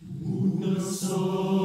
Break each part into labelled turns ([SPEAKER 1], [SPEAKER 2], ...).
[SPEAKER 1] De trei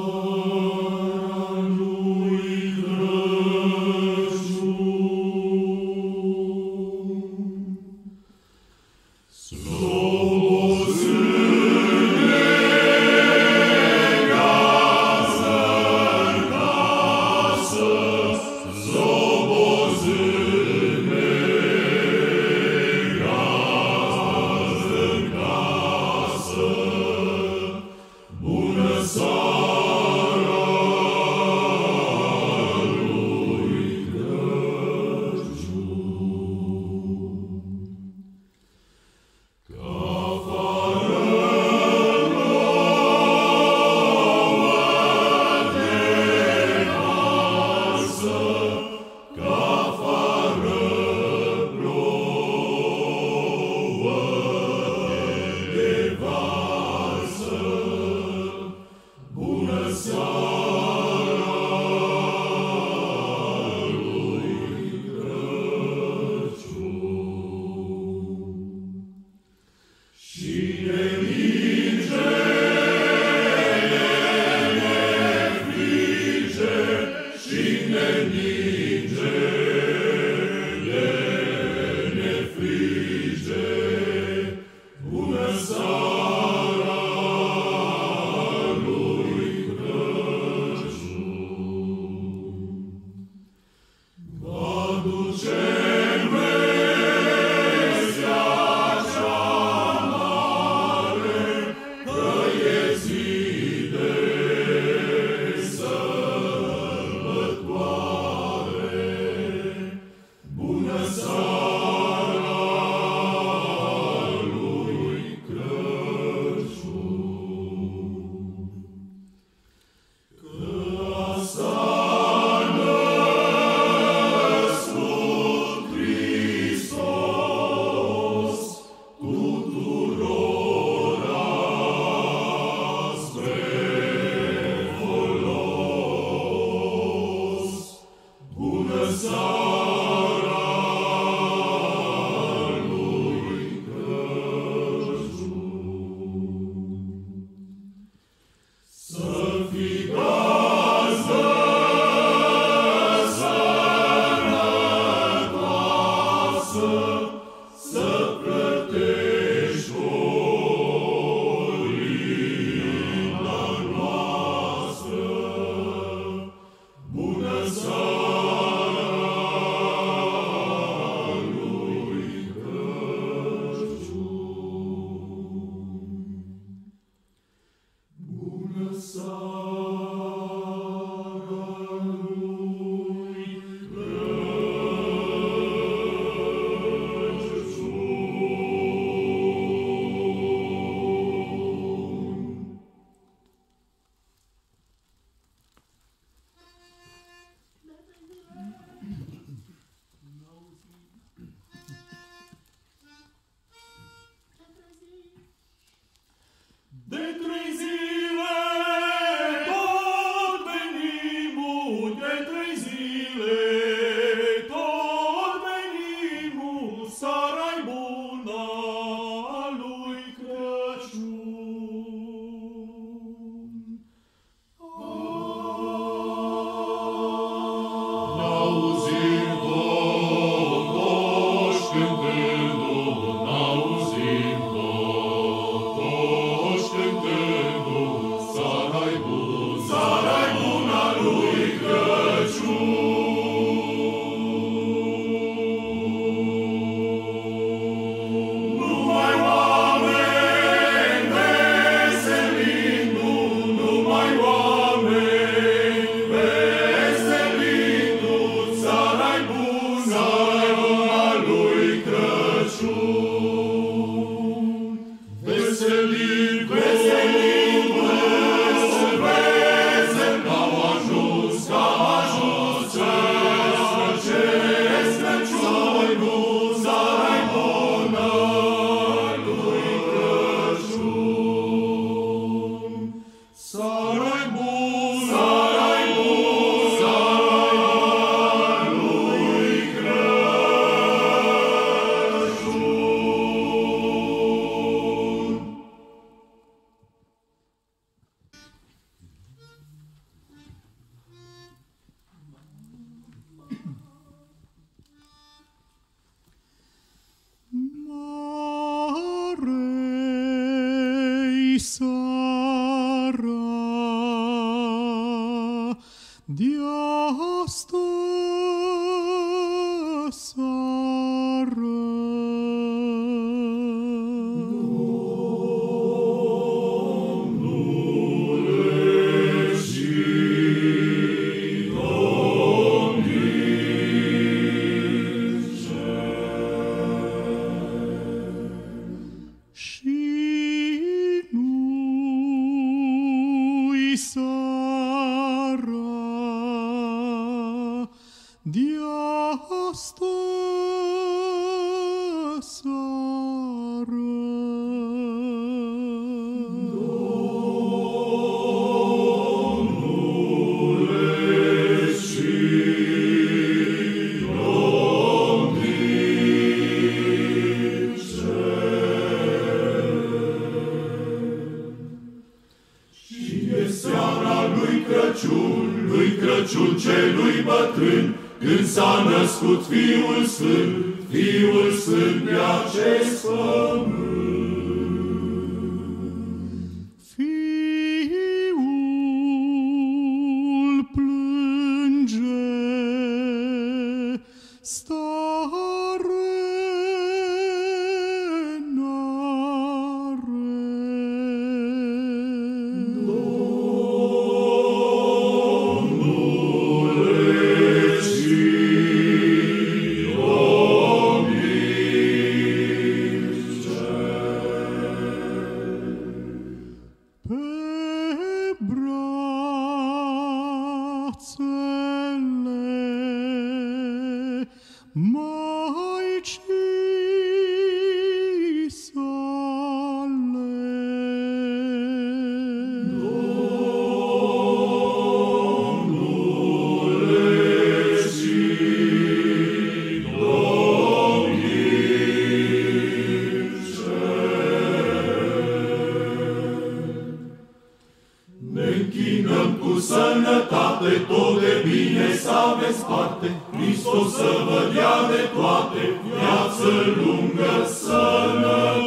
[SPEAKER 1] de aveți parte, Hristos să vă dea
[SPEAKER 2] de toate, viață lungă, sănătate.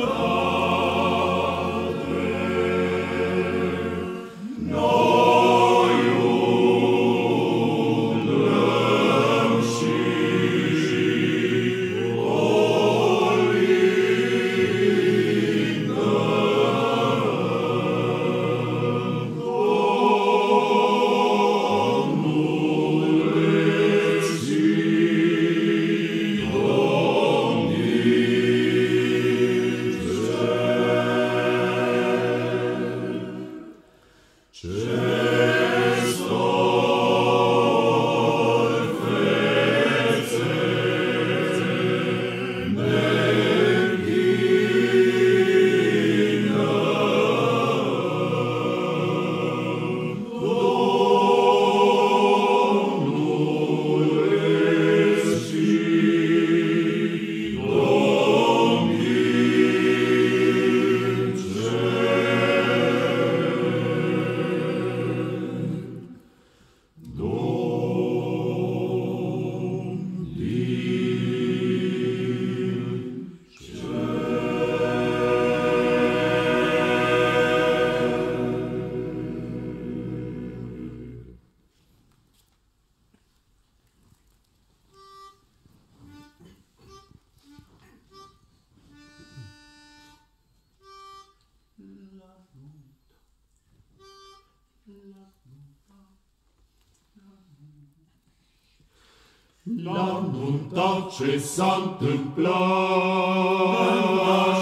[SPEAKER 3] La nunta ce s-a întâmplat,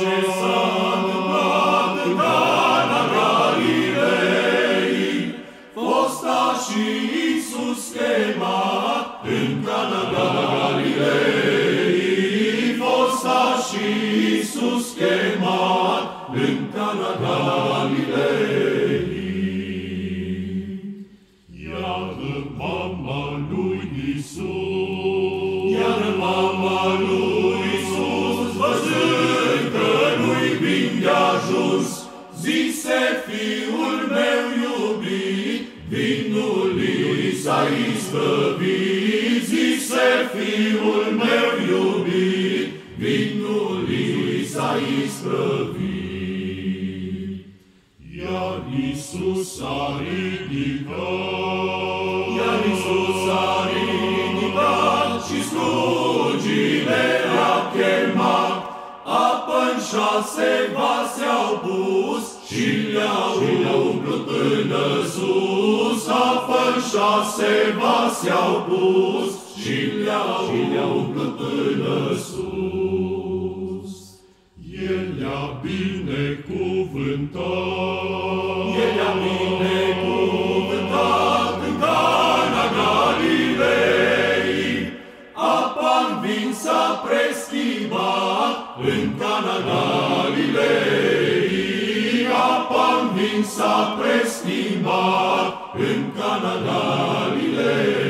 [SPEAKER 1] ce s-a întâmplat în Cana Galilei, fosta și Iisus chemat în Cana Galilei, fosta și Iisus chemat fiul meu iubit, vinul lui s-a isprăvit.
[SPEAKER 3] Iar Iisus s-a ridicat,
[SPEAKER 1] iar Iisus s-a ridicat și slugile a chemat. Apă-n șase vase au pus și le-au umplut până sus. Apă-n șase vase au pus și le-au umplut până sus.
[SPEAKER 3] El le-a binecuvântat,
[SPEAKER 1] El le-a binecuvântat în Cana Galilei. Apa în vin s-a preschimbat în Cana Galilei. Apa în vin s-a preschimbat în Cana Galilei.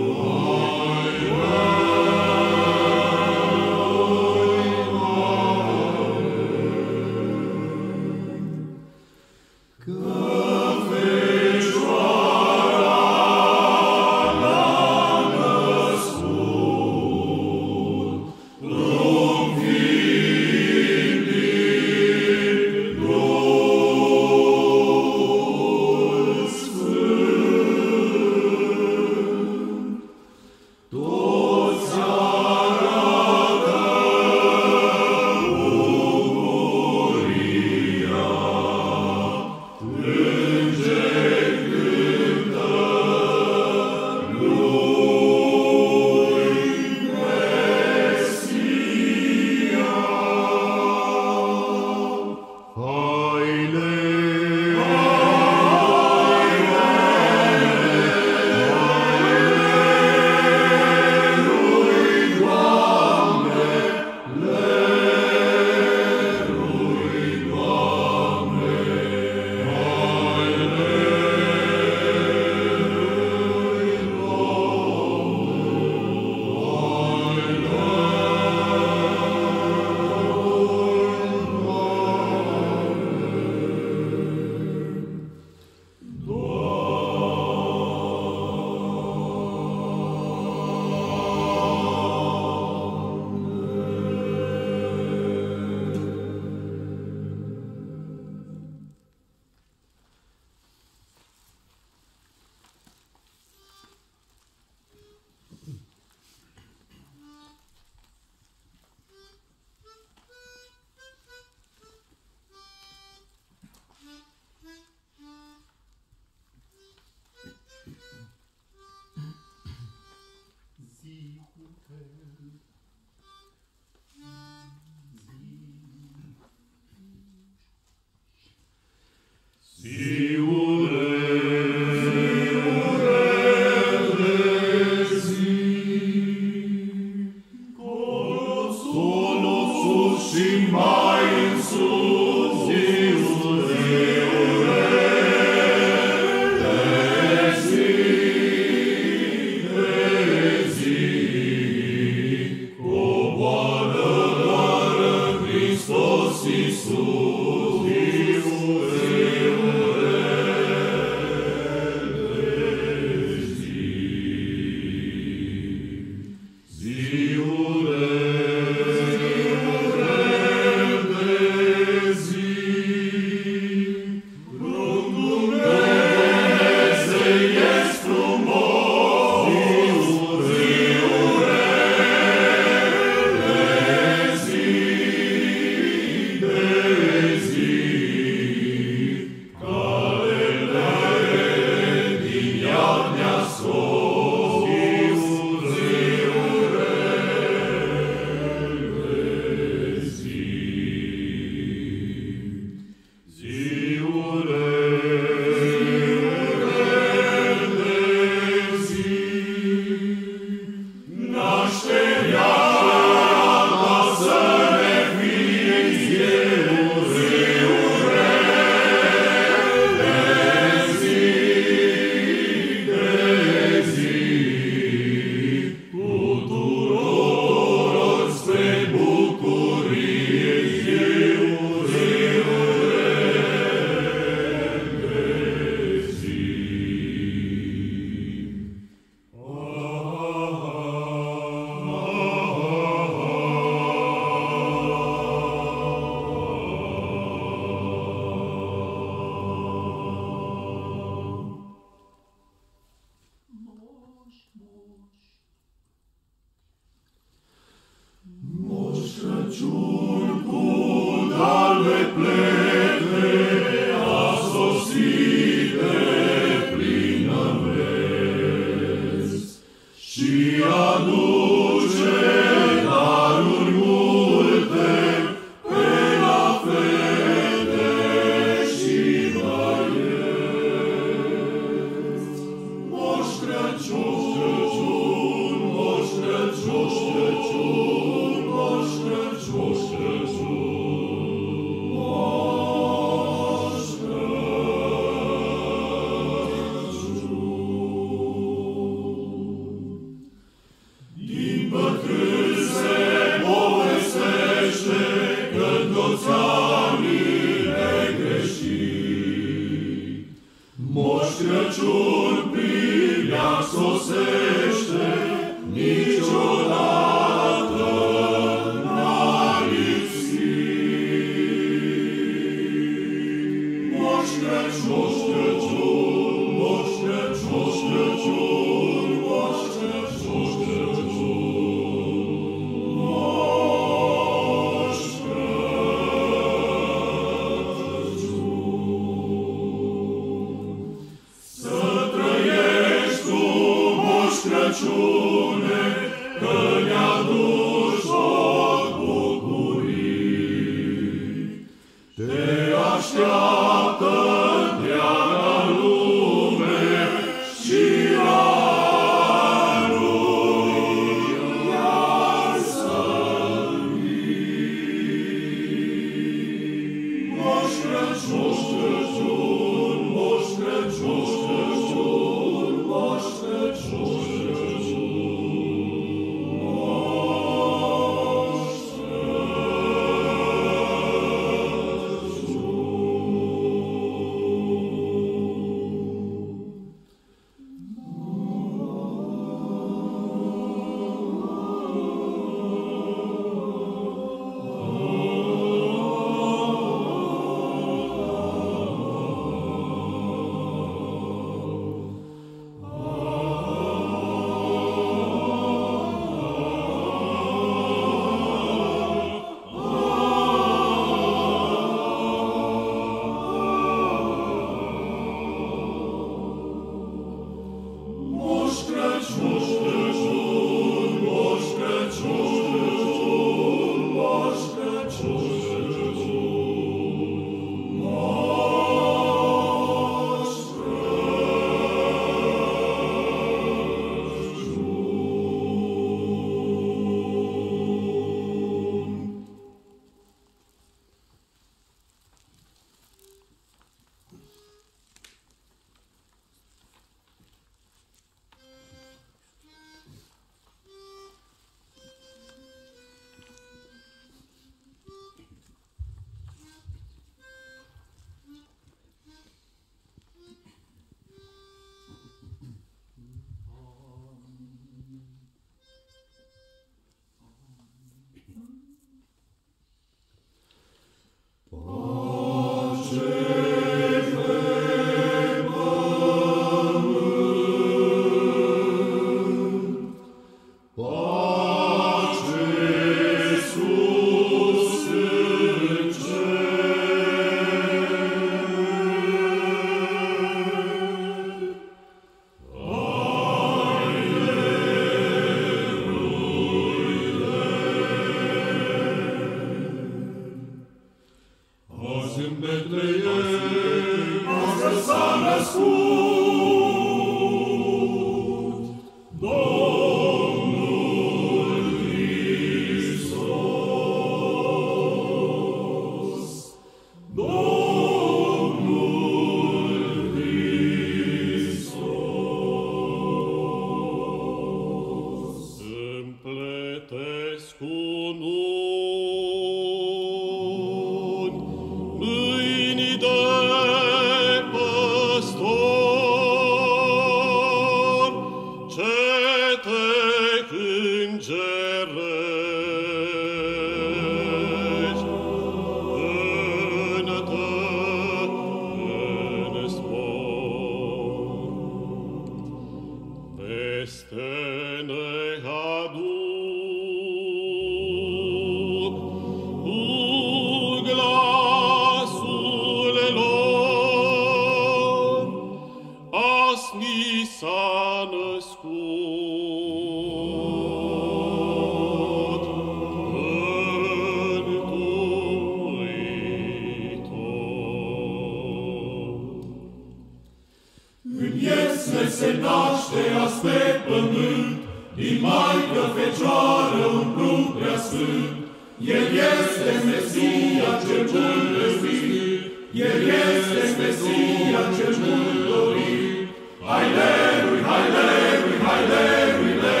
[SPEAKER 1] cel bun răstit, El este Mesia cel bun dorit. Hailerui, hailerui, haileruile,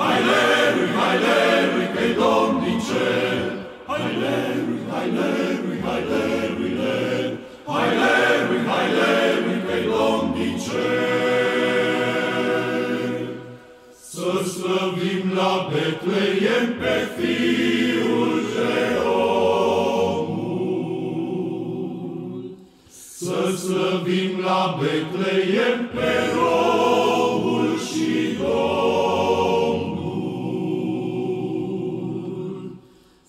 [SPEAKER 1] hailerui, hailerui, pe Domn din cer. Hailerui, hailerui, haileruile, hailerui, hailerui, pe Domn din cer. Să slăvim la Betleem pe fi slăvim la Betleem pe Roul și Domnul.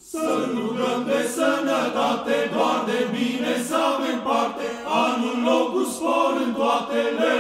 [SPEAKER 1] Să rugăm de sănătate, doar de bine să avem parte, anul nou cu spor în toate lerurile.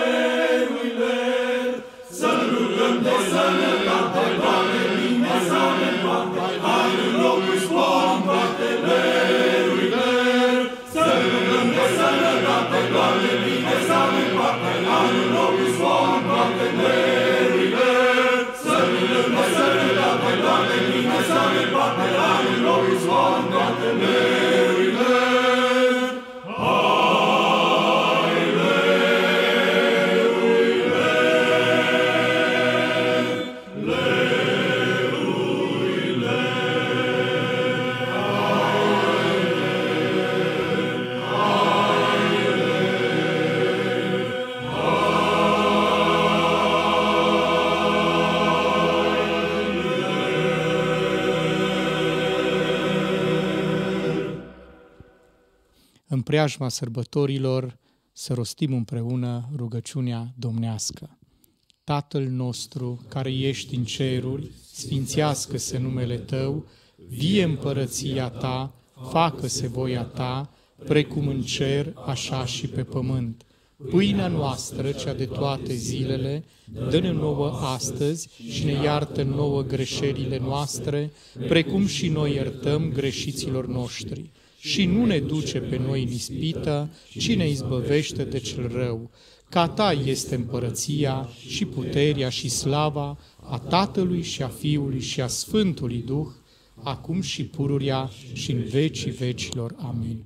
[SPEAKER 2] Preajma sărbătorilor să rostim împreună rugăciunea domnească. Tatăl nostru, care ești în ceruri, sfințească-se numele Tău, vie împărăția Ta, facă-se voia Ta, precum în cer, așa și pe pământ. Pâinea noastră, cea de toate zilele, dă-ne nouă astăzi și ne iartă nouă greșelile noastre, precum și noi iertăm greșiților noștri. Și nu ne duce pe noi în ispită, ci ne izbăvește de cel rău. Ca ta este împărăția și puterea și slava a Tatălui și a Fiului și a Sfântului Duh, acum și pururia și în vecii vecilor. Amin.